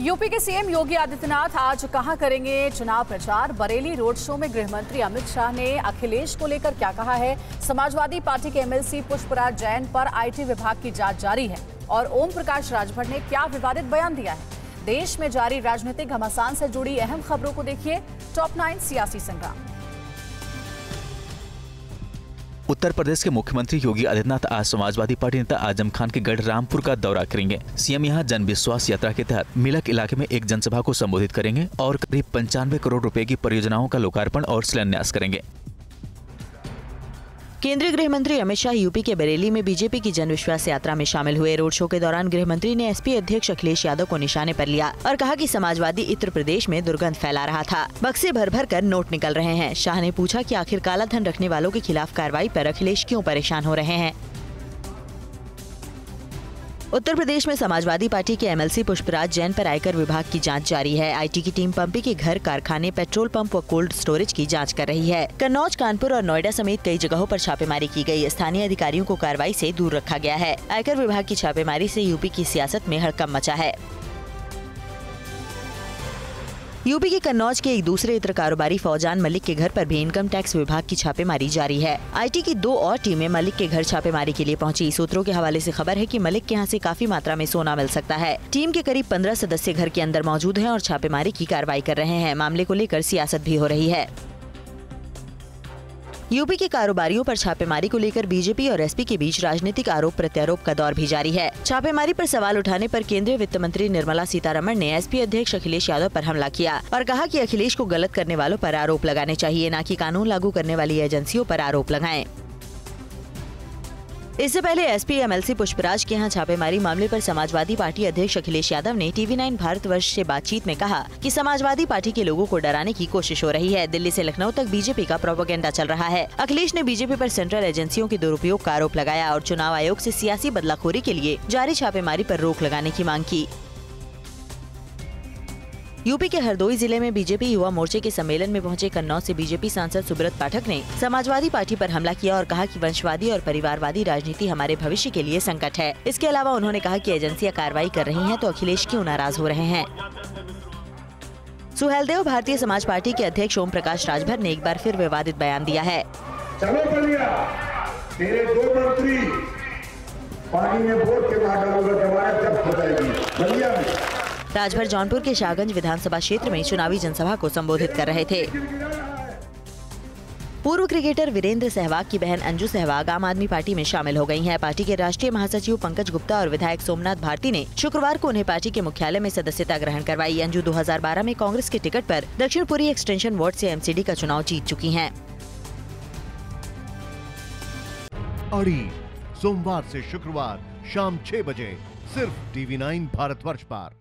UP के CM Yogi Adityanath आज कहाँ करेंगे चुनाव प्रचार? बरेली रोड शो में गृह मंत्री अमित शाह ने अखिलेश को लेकर क्या कहा है? समाजवादी पार्टी के एमएलसी पुष्पराज जैन पर आईटी विभाग की जाँच जारी है और ओम प्रकाश राजभर ने क्या विवादित बयान दिया है? देश में जारी राजनीतिक घमासान से जुड़ी अहम खबरों को देखिए टॉप नाइन सियासी संग्राम। उत्तर प्रदेश के मुख्यमंत्री योगी आदित्यनाथ आज समाजवादी पार्टी नेता आज़म खान के गढ़ रामपुर का दौरा करेंगे। सीएम यहाँ जन विश्वास यात्रा के तहत मिलक इलाके में एक जनसभा को संबोधित करेंगे और करीब पंचानवे करोड़ रुपए की परियोजनाओं का लोकार्पण और शिलान्यास करेंगे। केंद्रीय गृह मंत्री अमित शाह यूपी के बरेली में बीजेपी की जनविश्वास यात्रा में शामिल हुए। रोड शो के दौरान गृह मंत्री ने एसपी अध्यक्ष अखिलेश यादव को निशाने पर लिया और कहा कि समाजवादी इत्र प्रदेश में दुर्गंध फैला रहा था। बक्से भर भर कर नोट निकल रहे हैं। शाह ने पूछा कि आखिर काला धन रखने वालों के खिलाफ कार्रवाई पर अखिलेश क्यों परेशान हो रहे हैं? उत्तर प्रदेश में समाजवादी पार्टी के एमएलसी पुष्पराज जैन पर आयकर विभाग की जाँच जारी है। आईटी की टीम पंपी के घर, कारखाने, पेट्रोल पंप व कोल्ड स्टोरेज की जाँच कर रही है। कन्नौज, कानपुर और नोएडा समेत कई जगहों पर छापेमारी की गई। स्थानीय अधिकारियों को कार्रवाई से दूर रखा गया है। आयकर विभाग की छापेमारी से यूपी की सियासत में हड़कम मचा है। यूपी के कन्नौज के एक दूसरे इत्र कारोबारी फौजान मलिक के घर पर भी इनकम टैक्स विभाग की छापेमारी जारी है। आईटी की दो और टीमें मलिक के घर छापेमारी के लिए पहुँची। सूत्रों के हवाले से खबर है कि मलिक के यहाँ से काफ़ी मात्रा में सोना मिल सकता है। टीम के करीब पंद्रह सदस्य घर के अंदर मौजूद है और छापेमारी की कार्रवाई कर रहे हैं। मामले को लेकर सियासत भी हो रही है। यूपी के कारोबारियों पर छापेमारी को लेकर बीजेपी और एसपी के बीच राजनीतिक आरोप प्रत्यारोप का दौर भी जारी है छापेमारी पर सवाल उठाने पर केंद्रीय वित्त मंत्री निर्मला सीतारमण ने एसपी अध्यक्ष अखिलेश यादव पर हमला किया और कहा कि अखिलेश को गलत करने वालों पर आरोप लगाने चाहिए, न कि कानून लागू करने वाली एजेंसियों पर आरोप लगाएँ। इससे पहले एसपी एमएलसी पुष्पराज के यहाँ छापेमारी मामले पर समाजवादी पार्टी अध्यक्ष अखिलेश यादव ने टीवी नाइन भारत वर्ष से बातचीत में कहा कि समाजवादी पार्टी के लोगों को डराने की कोशिश हो रही है। दिल्ली से लखनऊ तक बीजेपी का प्रोपोगेंडा चल रहा है। अखिलेश ने बीजेपी पर सेंट्रल एजेंसियों के दुरुपयोग का आरोप लगाया और चुनाव आयोग ऐसी सियासी बदलाखोरी के लिए जारी छापेमारी आरोप रोक लगाने की मांग की। यूपी के हरदोई ज़िले में बीजेपी युवा मोर्चे के सम्मेलन में पहुँचे कन्नौज से बीजेपी सांसद सुब्रत पाठक ने समाजवादी पार्टी पर हमला किया और कहा कि वंशवादी और परिवारवादी राजनीति हमारे भविष्य के लिए संकट है। इसके अलावा उन्होंने कहा कि एजेंसियाँ कार्रवाई कर रही हैं तो अखिलेश क्यों नाराज़ हो रहे हैं? सुहेलदेव भारतीय समाज पार्टी के अध्यक्ष ओम प्रकाश राजभर ने एक बार फिर विवादित बयान दिया है। चलो तेरे दो मंत्री पानी में के में राजभर जौनपुर के शाहगंज विधानसभा क्षेत्र में चुनावी जनसभा को संबोधित कर रहे थे पूर्व क्रिकेटर वीरेंद्र सहवाग की बहन अंजू सहवाग आम आदमी पार्टी में शामिल हो गई हैं। पार्टी के राष्ट्रीय महासचिव पंकज गुप्ता और विधायक सोमनाथ भारती ने शुक्रवार को उन्हें पार्टी के मुख्यालय में सदस्यता ग्रहण करवाई अंजू 2012 में कांग्रेस के टिकट पर दक्षिणपुरी एक्सटेंशन वार्ड से एमसीडी का चुनाव जीत चुकी हैं। अड़ी, सोमवार से शुक्रवार शाम छह बजे, सिर्फ़ टीवी नाइन भारतवर्ष पर